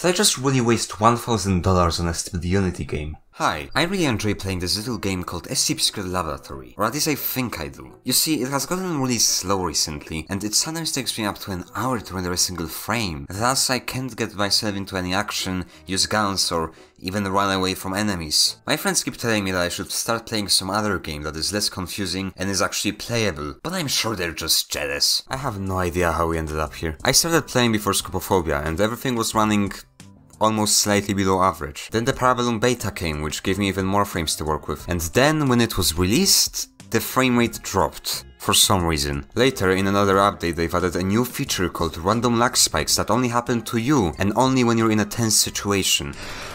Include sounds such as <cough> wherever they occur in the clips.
Did I just really waste $1,000 on a stupid Unity game? Hi, I really enjoy playing this little game called SCP Secret Laboratory, or at least I think I do. You see, it has gotten really slow recently, and it sometimes takes me up to an hour to render a single frame, thus I can't get myself into any action, use guns, or even run away from enemies. My friends keep telling me that I should start playing some other game that is less confusing and is actually playable, but I'm sure they're just jealous. I have no idea how we ended up here. I started playing before Scopophobia, and everything was running almost slightly below average. Then the Parabellum Beta came, which gave me even more frames to work with. And then, when it was released, the frame rate dropped. For some reason. Later, in another update, they've added a new feature called random lag spikes that only happen to you, and only when you're in a tense situation.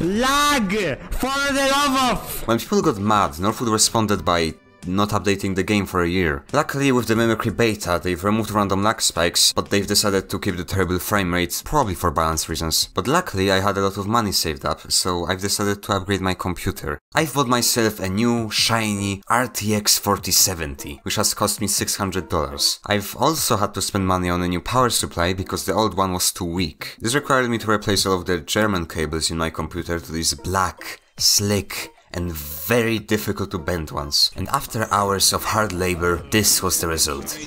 Lag! For the love of! When people got mad, Northwood responded by not updating the game for a year. Luckily with the Mimicry beta they've removed random lag spikes, but they've decided to keep the terrible frame rates, probably for balance reasons. But luckily I had a lot of money saved up, so I've decided to upgrade my computer. I've bought myself a new, shiny RTX 4070, which has cost me $600. I've also had to spend money on a new power supply because the old one was too weak. This required me to replace all of the German cables in my computer to these black, slick, and very difficult to bend ones. And after hours of hard labor, this was the result.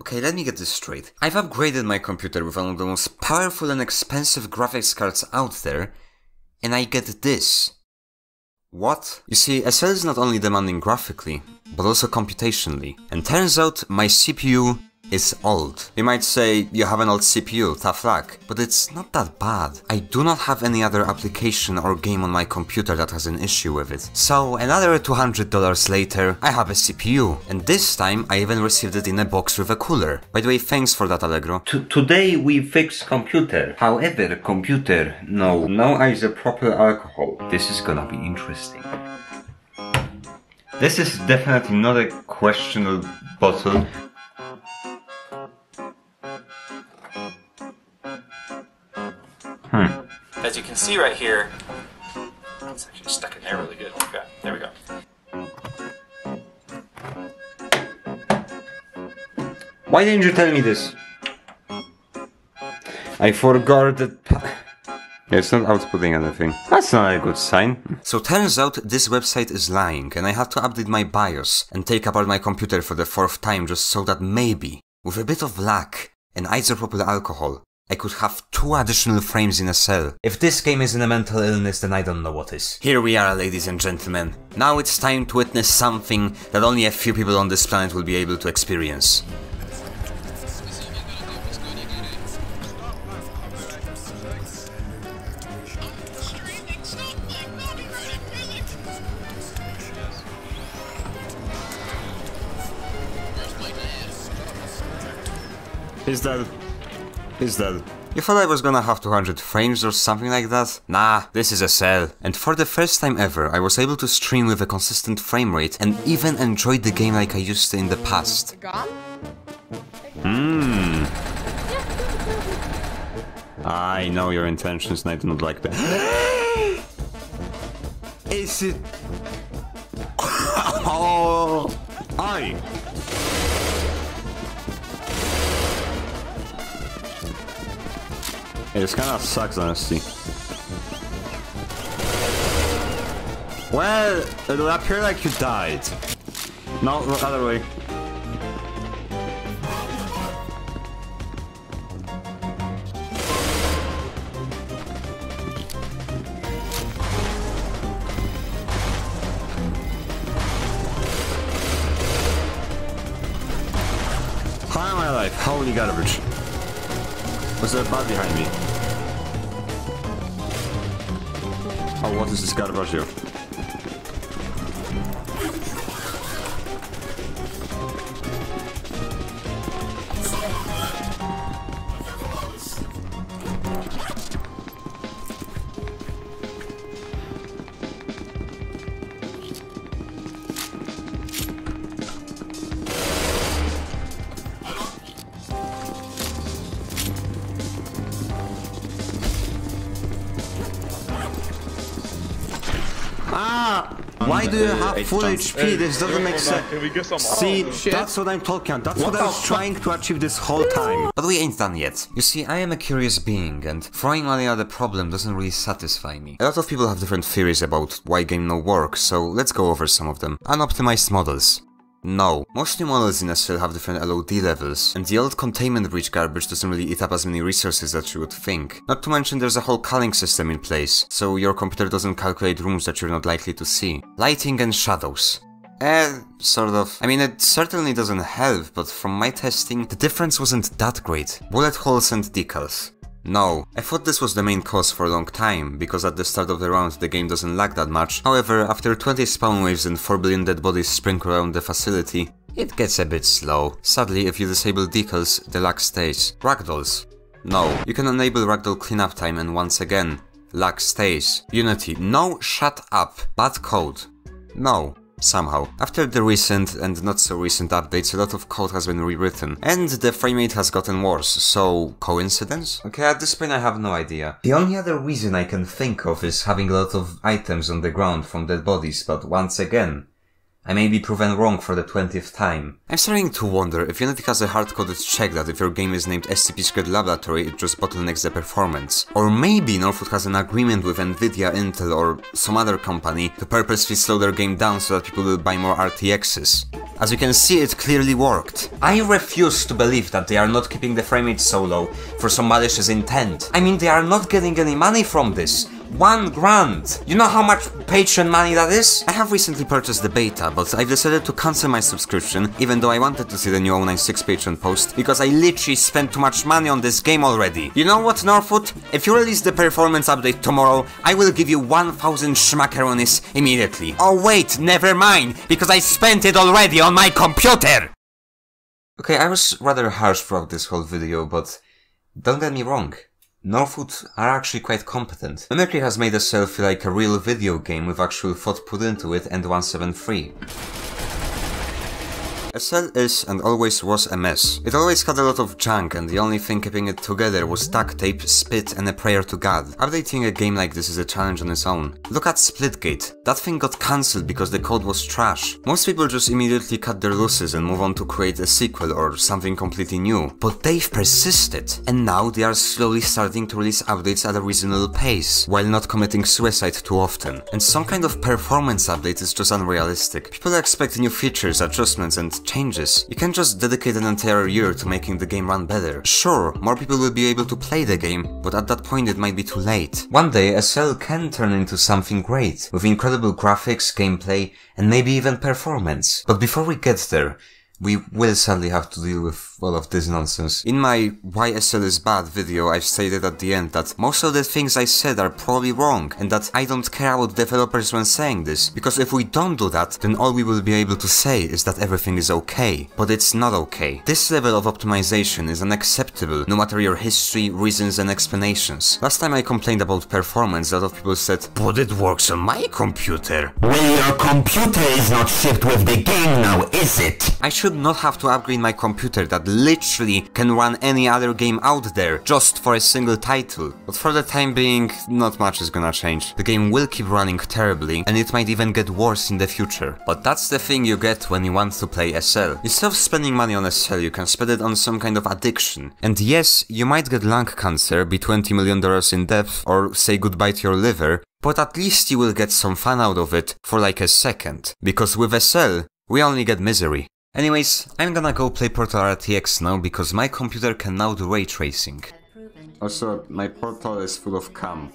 Okay, let me get this straight. I've upgraded my computer with one of the most powerful and expensive graphics cards out there, and I get this. What? You see, SL is not only demanding graphically, but also computationally. And turns out my CPU is old. You might say you have an old CPU, tough luck, but it's not that bad. I do not have any other application or game on my computer that has an issue with it. So another $200 later, I have a CPU, and this time I even received it in a box with a cooler. By the way, thanks for that Allegro. T today we fix computer. However, computer, no, no isopropyl alcohol. This is gonna be interesting. This is definitely not a questionable bottle. Can see right here, it's actually stuck in there really good. Okay, there we go. Why didn't you tell me this? I forgot that. it's not outputting anything. That's not a good sign. So turns out this website is lying and I have to update my BIOS and take apart my computer for the fourth time just so that maybe, with a bit of luck and isopropyl alcohol, I could have two additional frames in SL. If this game isn't a mental illness, then I don't know what is. Here we are, ladies and gentlemen. Now it's time to witness something that only a few people on this planet will be able to experience. Is that is that? You thought I was gonna have 200 frames or something like that? Nah, this is SL. And for the first time ever, I was able to stream with a consistent frame rate and even enjoyed the game like I used to in the past. Hmm. I know your intentions and I do not like that. <gasps> Is it... <laughs> oh... I... It just kind of sucks, honestly. Well, it'll appear like you died. No, the other way. How am I alive? Holy garbage. What's that bug behind me? Oh, what is this guy garbage here? Why do you have full HP? This doesn't make sense. Can we get some See, that's what I'm talking about. That's what, I was trying to achieve this whole time. But we ain't done yet. You see, I am a curious being, and throwing money at a problem doesn't really satisfy me. A lot of people have different theories about why game no works, so let's go over some of them. Unoptimized models. No. Most new models in SL have different LOD levels, and the old containment breach garbage doesn't really eat up as many resources as you would think. Not to mention there's a whole culling system in place, so your computer doesn't calculate rooms that you're not likely to see. Lighting and shadows. Eh, sort of. I mean, it certainly doesn't help, but from my testing, the difference wasn't that great. Bullet holes and decals. No, I thought this was the main cause for a long time, because at the start of the round the game doesn't lag that much. However, after 20 spawn waves and 4 billion dead bodies sprinkled around the facility, it gets a bit slow. Sadly, if you disable decals, the lag stays. Ragdolls. No, you can enable ragdoll cleanup time and once again, lag stays. Unity. No, shut up. Bad code. No somehow. After the recent and not so recent updates, a lot of code has been rewritten, and the framerate has gotten worse, so coincidence? Okay, at this point I have no idea. The only other reason I can think of is having a lot of items on the ground from dead bodies, but once again, I may be proven wrong for the 20th time. I'm starting to wonder if Unity has a hard-coded check that if your game is named SCP Secret Laboratory, it just bottlenecks the performance. Or maybe Northwood has an agreement with Nvidia, Intel or some other company to purposely slow their game down so that people will buy more RTXs. As you can see, it clearly worked. I refuse to believe that they are not keeping the frame rate so low for some malicious intent. I mean, they are not getting any money from this. One grand! You know how much Patreon money that is? I have recently purchased the beta, but I've decided to cancel my subscription, even though I wanted to see the new 096 Patreon post, because I literally spent too much money on this game already. You know what, Northwood? If you release the performance update tomorrow, I will give you 1000 schmackaronis immediately. Oh wait, never mind, because I spent it already on my computer! Okay, I was rather harsh throughout this whole video, but don't get me wrong. Northwood are actually quite competent. Mimicry has made itself feel like a real video game with actual thought put into it and 173. SL is and always was a mess. It always had a lot of junk and the only thing keeping it together was duct tape, spit and a prayer to God. Updating a game like this is a challenge on its own. Look at Splitgate. That thing got cancelled because the code was trash. Most people just immediately cut their losses and move on to create a sequel or something completely new. But they've persisted and now they are slowly starting to release updates at a reasonable pace while not committing suicide too often. And some kind of performance update is just unrealistic. People expect new features, adjustments and changes. You can't just dedicate an entire year to making the game run better. Sure, more people will be able to play the game, but at that point it might be too late. One day SL can turn into something great, with incredible graphics, gameplay, and maybe even performance. But before we get there, we will sadly have to deal with all of this nonsense. In my Why SL is bad video, I've stated at the end that most of the things I said are probably wrong, and that I don't care about developers when saying this, because if we don't do that, then all we will be able to say is that everything is okay. But it's not okay. This level of optimization is unacceptable, no matter your history, reasons and explanations. Last time I complained about performance, a lot of people said, But it works on my computer. Well, your computer is not shipped with the game now, is it? I should not have to upgrade my computer that literally can run any other game out there just for a single title. But for the time being, not much is gonna change. The game will keep running terribly and it might even get worse in the future. But that's the thing you get when you want to play SL. Instead of spending money on SL, you can spend it on some kind of addiction. And yes, you might get lung cancer, be 20 million dollars in debt, or say goodbye to your liver, but at least you will get some fun out of it for like a second. Because with SL, we only get misery. Anyways, I'm gonna go play Portal RTX now because my computer can now do ray tracing. Also, my portal is full of cam.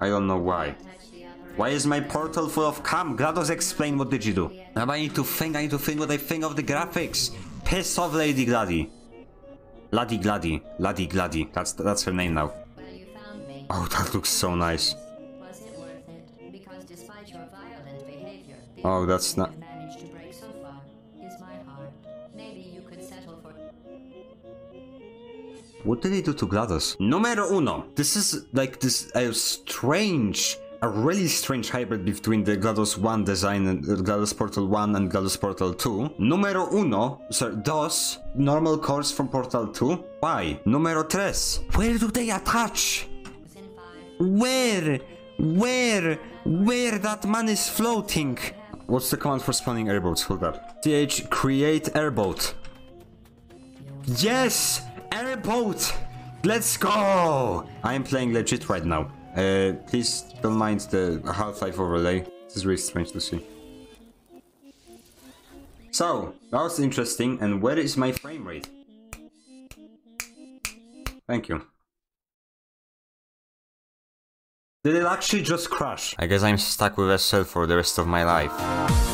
I don't know why. Why is my portal full of cam? GLaDOS explain what did you do? Now I need to think, I need to think what I think of the graphics. Piss off Lady Glady. Lady Glady, Lady Glady, that's, that's her name now. Oh, that looks so nice. Oh, that's not... What did they do to GLaDOS? Numero uno! This is like this a strange, a really strange hybrid between the GLaDOS 1 design and uh, GLaDOS Portal 1 and GLaDOS Portal 2. Numero uno, sorry, dos, normal cores from Portal 2. Why? Numero tres, where do they attach? Where? Where? Where that man is floating? What's the command for spawning airboats? Hold up. TH create airboat. Yes! Airboat! Let's go! I'm playing legit right now. Uh, please don't mind the Half-Life overlay. This is really strange to see. So, that was interesting, and where is my frame rate? Thank you. Did it actually just crash? I guess I'm stuck with SL for the rest of my life.